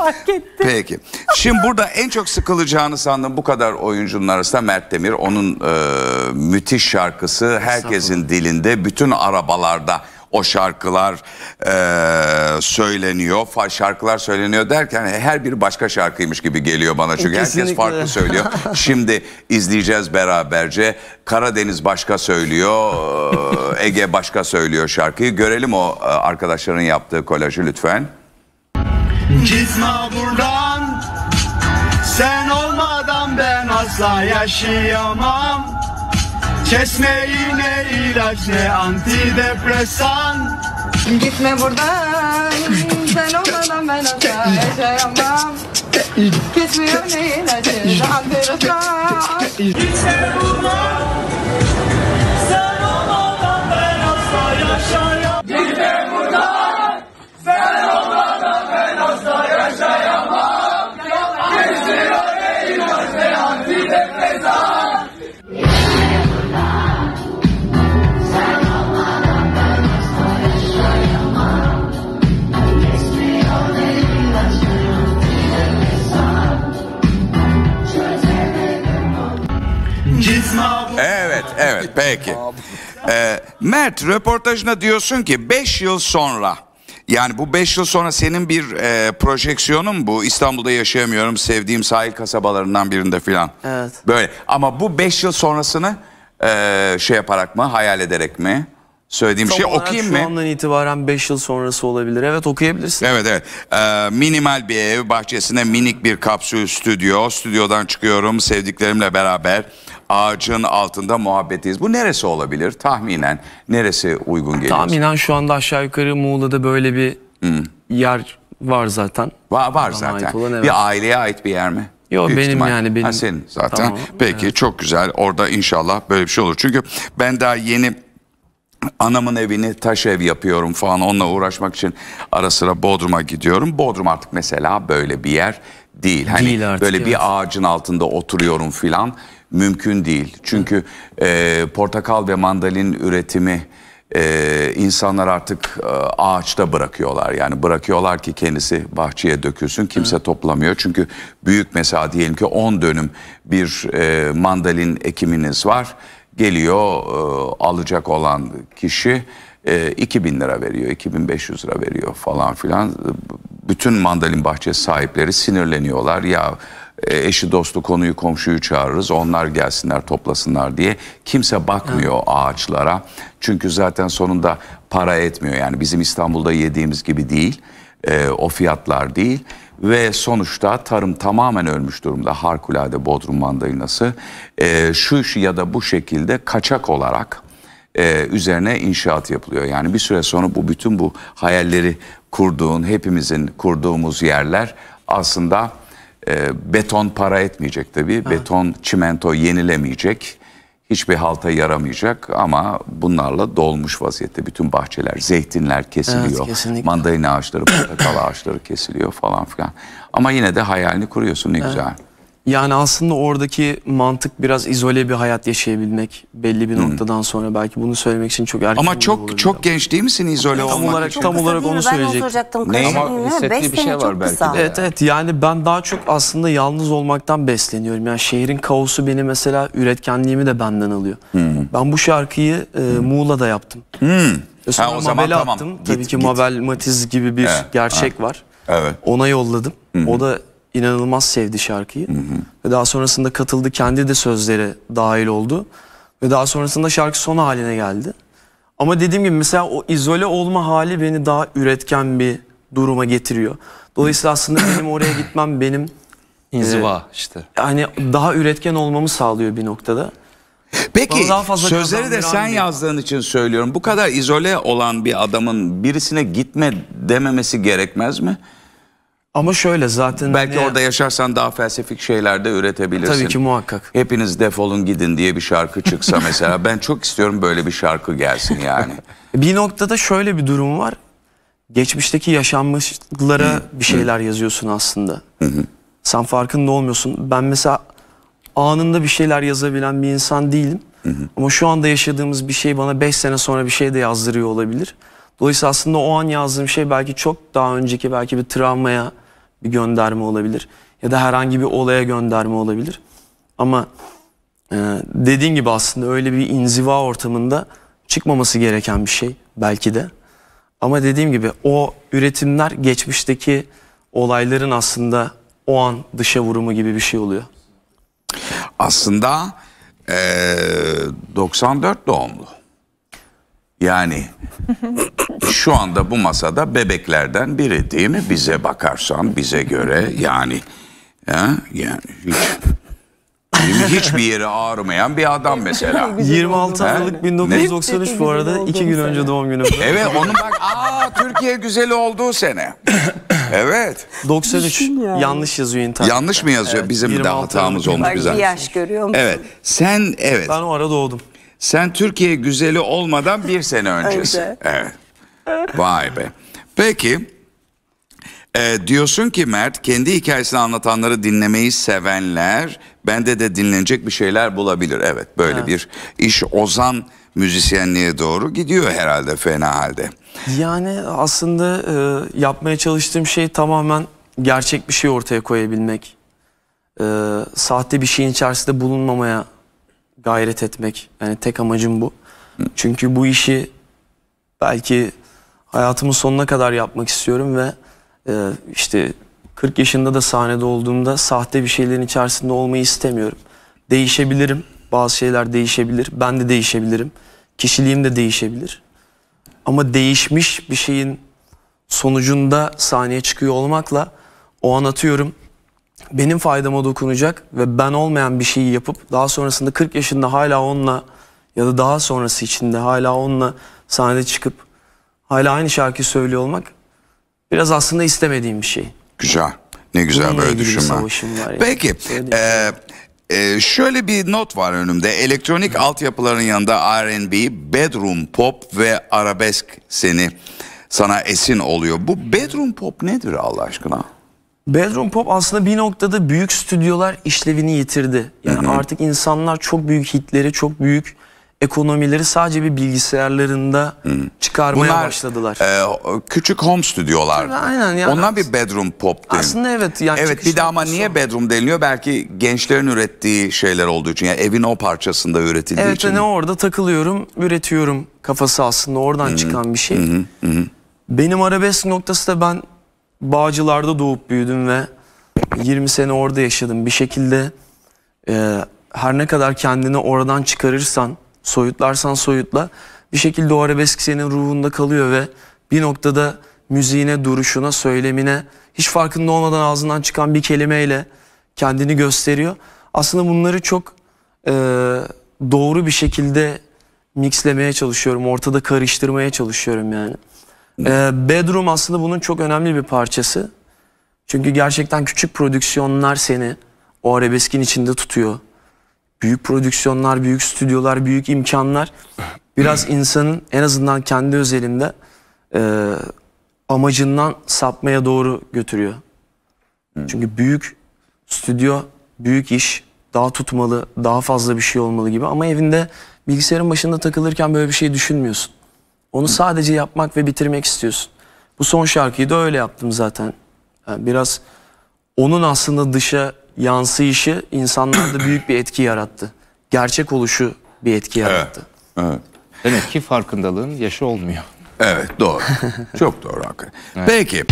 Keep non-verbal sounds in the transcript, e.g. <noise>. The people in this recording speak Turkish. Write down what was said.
Fark ettim. Peki. Şimdi burada en çok sıkılacağını sandım bu kadar oyuncunun arasında Mert Demir. Onun e, müthiş şarkısı herkesin dilinde, bütün arabalarda o şarkılar e, söyleniyor. Fa şarkılar söyleniyor derken her biri başka şarkıymış gibi geliyor bana. Çünkü herkes Kesinlikle. farklı söylüyor. <laughs> Şimdi izleyeceğiz beraberce. Karadeniz başka söylüyor, e, Ege başka söylüyor şarkıyı. Görelim o e, arkadaşların yaptığı kolajı lütfen. Gitme buradan. Sen olmadan ben asla yaşayamam. Kesme iğne ilaç ne antidepresan. Gitme buradan. Sen olmadan ben asla yaşayamam. Kesmiyor ne ilacı Andırırsan Gitme buradan peki. Ee, Mert röportajına diyorsun ki 5 yıl sonra yani bu 5 yıl sonra senin bir e, projeksiyonun bu. İstanbul'da yaşayamıyorum sevdiğim sahil kasabalarından birinde filan. Evet. Böyle ama bu 5 yıl sonrasını e, şey yaparak mı hayal ederek mi? Söylediğim Tam şey okuyayım şu mı? andan itibaren 5 yıl sonrası olabilir. Evet okuyabilirsin. Evet evet. Ee, minimal bir ev bahçesinde minik bir kapsül stüdyo. Stüdyodan çıkıyorum sevdiklerimle beraber. Ağacın altında muhabbetiyiz. Bu neresi olabilir? Tahminen neresi uygun geliyor? Tahminen şu anda aşağı yukarı Muğla'da böyle bir yer var zaten. Var, var Bana zaten. olan, evet. Bir aileye ait bir yer mi? Yo, Büyük benim ihtimal. yani, benim. Ha, senin zaten. Tamam, Peki çok güzel. Orada inşallah böyle bir şey olur. Çünkü ben daha yeni anamın evini taş ev yapıyorum falan onunla uğraşmak için ara sıra Bodrum'a gidiyorum. Bodrum artık mesela böyle bir yer değil. Hani Değil artık, böyle evet. bir ağacın altında oturuyorum filan mümkün değil. Çünkü e, portakal ve mandalin üretimi e, insanlar artık e, ağaçta bırakıyorlar. Yani bırakıyorlar ki kendisi bahçeye dökülsün. Kimse toplamıyor. Çünkü büyük mesela diyelim ki 10 dönüm bir e, mandalin ekiminiz var. Geliyor e, alacak olan kişi e, 2000 lira veriyor, 2500 lira veriyor falan filan. Bütün mandalin bahçesi sahipleri sinirleniyorlar. Ya e, eşi dostu konuyu komşuyu çağırırız onlar gelsinler toplasınlar diye. Kimse bakmıyor ağaçlara. Çünkü zaten sonunda para etmiyor. Yani bizim İstanbul'da yediğimiz gibi değil. E, o fiyatlar değil. Ve sonuçta tarım tamamen ölmüş durumda. Harikulade Bodrum mandalinası. E, şu şu ya da bu şekilde kaçak olarak e, üzerine inşaat yapılıyor. Yani bir süre sonra bu bütün bu hayalleri kurduğun, hepimizin kurduğumuz yerler aslında e, beton para etmeyecek tabii. Beton, çimento yenilemeyecek. Hiçbir halta yaramayacak ama bunlarla dolmuş vaziyette bütün bahçeler, zeytinler kesiliyor. Evet, kesinlikle. mandalina ağaçları, portakal <clears throat> ağaçları kesiliyor falan filan. Ama yine de hayalini kuruyorsun ne güzel. Yani aslında oradaki mantık biraz izole bir hayat yaşayabilmek belli bir noktadan sonra belki bunu söylemek için çok erken Ama çok olabilir çok ama. genç değil misin izole Tam olmak olarak- için? tam Kısa olarak onu Ben söyleyecektim. soracaktım. Ne? Ama hissettiği bir şey var belki kısa. de. Evet evet yani ben daha çok aslında yalnız olmaktan besleniyorum. Yani şehrin kaosu beni mesela üretkenliğimi de benden alıyor. Ben bu şarkıyı e, Muğla'da yaptım. Ve sonra Ha, o zaman Mabel'e tamam. attım. Git, Tabii ki git. Mabel Matiz gibi bir Evet, gerçek var. Evet. Ona yolladım. O da inanılmaz sevdi şarkıyı. Ve daha sonrasında katıldı. Kendi de sözlere dahil oldu. Ve daha sonrasında şarkı son haline geldi. Ama dediğim gibi mesela o izole olma hali beni daha üretken bir duruma getiriyor. Dolayısıyla aslında <coughs> benim oraya gitmem benim İnziva işte. yani daha üretken olmamı sağlıyor bir noktada. Peki Bana daha fazla sözleri de sen bir- yazdığın için söylüyorum. Bu kadar izole olan bir adamın birisine gitme dememesi gerekmez mi? Ama şöyle zaten Belki ne- orada yaşarsan daha felsefik şeyler de üretebilirsin. tabii ki muhakkak. Hepiniz defolun gidin diye bir şarkı çıksa <laughs> mesela ben çok istiyorum böyle bir şarkı gelsin yani. <laughs> Bir noktada şöyle bir durum var. Geçmişteki yaşanmışlara bir şeyler yazıyorsun aslında. Sen farkında olmuyorsun. Ben mesela anında bir şeyler yazabilen bir insan değilim. Ama şu anda yaşadığımız bir şey bana 5 sene sonra bir şey de yazdırıyor olabilir. Dolayısıyla aslında o an yazdığım şey belki çok daha önceki belki bir travmaya bir gönderme olabilir. Ya da herhangi bir olaya gönderme olabilir. Ama e, dediğin gibi aslında öyle bir inziva ortamında çıkmaması gereken bir şey belki de. Ama dediğim gibi o üretimler geçmişteki olayların aslında o an dışa vurumu gibi bir şey oluyor. Aslında eee, 94 doğumlu. Yani <laughs> şu anda bu masada bebeklerden biri değil mi? Bize bakarsan bize göre yani ha, yani hiç hiçbir yeri ağrımayan bir adam mesela. 26 He? Aralık 1993 bu arada iki gün önce doğum günüm. <laughs> Evet onun bak aa Türkiye güzeli olduğu sene. Evet. 93 yanlış yazıyor internet. Yanlış mı yazıyor? Bizim de 26 hatamız olmuş Bak güzel. bir yaş görüyor musun? Evet. Sen evet. Ben o ara doğdum. Sen Türkiye güzeli olmadan bir sene öncesi. Önce. Evet. Vay be. Peki. e, diyorsun ki Mert kendi hikayesini anlatanları dinlemeyi sevenler bende de dinlenecek bir şeyler bulabilir. Evet böyle bir iş ozan müzisyenliğe doğru gidiyor herhalde fena halde. Yani aslında e, yapmaya çalıştığım şey tamamen gerçek bir şey ortaya koyabilmek. E, sahte bir şeyin içerisinde bulunmamaya gayret etmek. Yani tek amacım bu. Çünkü bu işi belki hayatımın sonuna kadar yapmak istiyorum ve e, işte 40 yaşında da sahnede olduğumda sahte bir şeylerin içerisinde olmayı istemiyorum. Değişebilirim. Bazı şeyler değişebilir. Ben de değişebilirim. Kişiliğim de değişebilir. Ama değişmiş bir şeyin sonucunda sahneye çıkıyor olmakla o an atıyorum benim faydama dokunacak ve ben olmayan bir şeyi yapıp daha sonrasında 40 yaşında hala onunla ya da daha sonrası içinde hala onunla sahnede çıkıp hala aynı şarkıyı söylüyor olmak biraz aslında istemediğim bir şey. Güzel. Ne güzel Bununla böyle düşünme. yani. Peki. Söyleyeyim. e, e, şöyle bir not var önümde. Elektronik altyapıların yanında R&B, bedroom pop ve arabesk seni sana esin oluyor. Bu bedroom pop nedir Allah aşkına? Bedroom Pop aslında bir noktada büyük stüdyolar işlevini yitirdi. Yani artık insanlar çok büyük hitleri, çok büyük ekonomileri sadece bir bilgisayarlarında çıkarmaya başladılar. e, küçük home stüdyolar. Aynen yani Onlar bir bedroom pop değil? Aslında evet yani Evet bir de ama niye o. bedroom deniliyor? Belki gençlerin ürettiği şeyler olduğu için. Yani evin o parçasında üretildiği Evet için. hani orada takılıyorum, üretiyorum kafası aslında oradan çıkan bir şey. Benim arabesk noktası da ben Bağcılar'da doğup büyüdüm ve 20 sene orada yaşadım. Bir şekilde e, her ne kadar kendini oradan çıkarırsan, soyutlarsan soyutla bir şekilde o arabesk senin ruhunda kalıyor ve bir noktada müziğine, duruşuna, söylemine hiç farkında olmadan ağzından çıkan bir kelimeyle kendini gösteriyor. Aslında bunları çok e, doğru bir şekilde mixlemeye çalışıyorum. Ortada karıştırmaya çalışıyorum yani. E, Bedroom aslında bunun çok önemli bir parçası. Çünkü gerçekten küçük prodüksiyonlar seni o arabeskin içinde tutuyor. Büyük prodüksiyonlar, büyük stüdyolar, büyük imkanlar biraz insanın en azından kendi özelinde e, amacından sapmaya doğru götürüyor. Çünkü büyük stüdyo, büyük iş, daha tutmalı, daha fazla bir şey olmalı gibi ama evinde bilgisayarın başında takılırken böyle bir şey düşünmüyorsun. Onu sadece yapmak ve bitirmek istiyorsun. Bu son şarkıyı da öyle yaptım zaten. Yani biraz onun aslında dışa yansıyışı insanlarda <coughs> büyük bir etki yarattı. Gerçek oluşu bir etki yarattı. Evet. evet. Demek ki farkındalığın yaşı olmuyor. Evet doğru. <laughs> Çok doğru hakikaten. Evet. Peki.